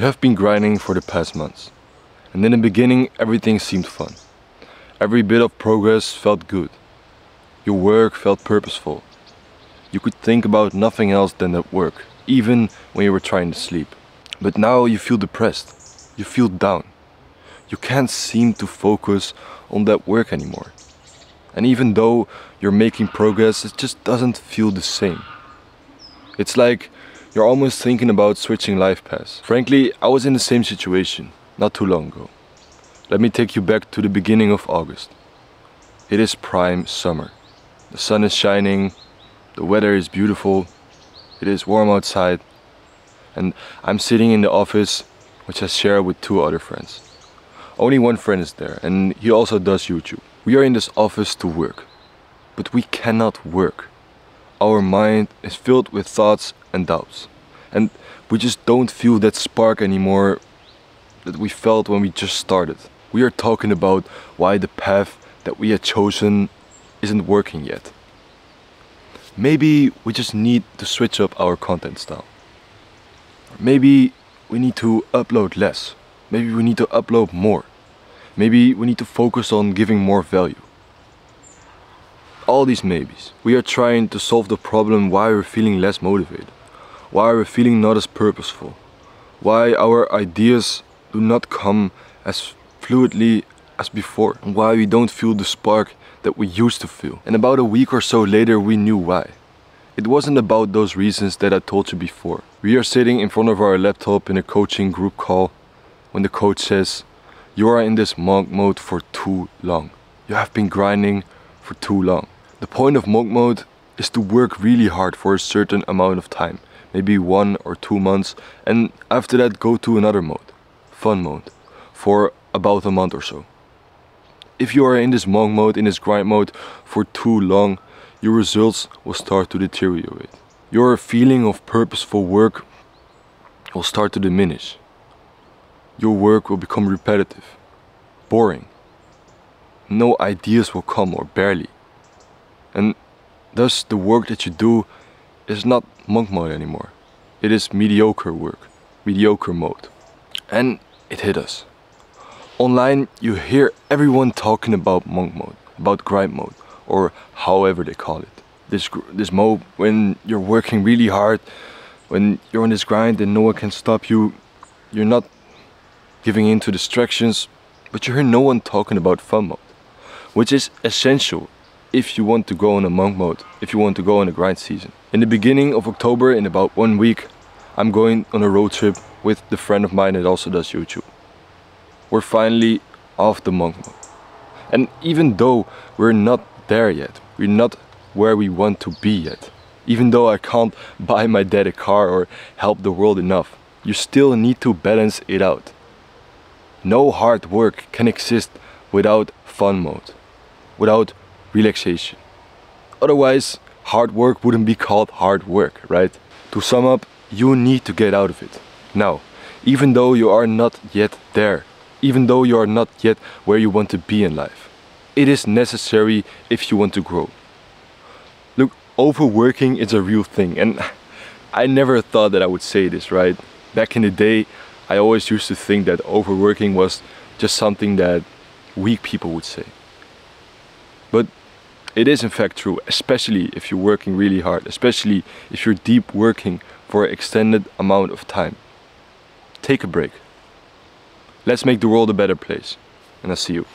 You have been grinding for the past months. And in the beginning, everything seemed fun. Every bit of progress felt good. Your work felt purposeful. You could think about nothing else than that work, even when you were trying to sleep. But now you feel depressed. You feel down. You can't seem to focus on that work anymore. And even though you're making progress, it just doesn't feel the same. It's like you're almost thinking about switching life paths. Frankly, I was in the same situation not too long ago. Let me take you back to the beginning of August. It is prime summer. The sun is shining, the weather is beautiful, it is warm outside, and I'm sitting in the office which I share with two other friends. Only one friend is there, and he also does YouTube. We are in this office to work, but we cannot work. Our mind is filled with thoughts and doubts, and we just don't feel that spark anymore that we felt when we just started. We are talking about why the path that we had chosen isn't working yet. Maybe we just need to switch up our content style. Maybe we need to upload less. Maybe we need to upload more. Maybe we need to focus on giving more value. All these maybes. We are trying to solve the problem why we're feeling less motivated. Why we're feeling not as purposeful. Why our ideas do not come as fluidly as before. And why we don't feel the spark that we used to feel. And about a week or so later we knew why. It wasn't about those reasons that I told you before. We are sitting in front of our laptop in a coaching group call when the coach says, You are in this monk mode for too long. You have been grinding for too long. The point of monk mode is to work really hard for a certain amount of time, maybe one or two months, and after that go to another mode fun mode for about a month or so. If you are in this monk mode, in this grind mode for too long, your results will start to deteriorate. Your feeling of purposeful work will start to diminish. Your work will become repetitive, boring. No ideas will come or barely. And thus the work that you do is not monk mode anymore. It is mediocre work, mediocre mode. And it hit us. Online, you hear everyone talking about monk mode, about grind mode, or however they call it. This, this mode when you're working really hard, when you're on this grind and no one can stop you, you're not giving in to distractions, but you hear no one talking about fun mode, which is essential if you want to go on a monk mode, if you want to go on a grind season. In the beginning of October, in about one week, I'm going on a road trip with the friend of mine that also does YouTube. We're finally off the monk mode. And even though we're not there yet, we're not where we want to be yet, even though I can't buy my dad a car or help the world enough, you still need to balance it out. No hard work can exist without fun mode, without relaxation. Otherwise, hard work wouldn't be called hard work, right? To sum up, you need to get out of it. Now, even though you are not yet there, even though you are not yet where you want to be in life, it is necessary if you want to grow. Look, overworking is a real thing, and I never thought that I would say this, right? Back in the day, I always used to think that overworking was just something that weak people would say. But it is in fact true, especially if you're working really hard, especially if you're deep working for an extended amount of time. Take a break. Let's make the world a better place. And I'll see you.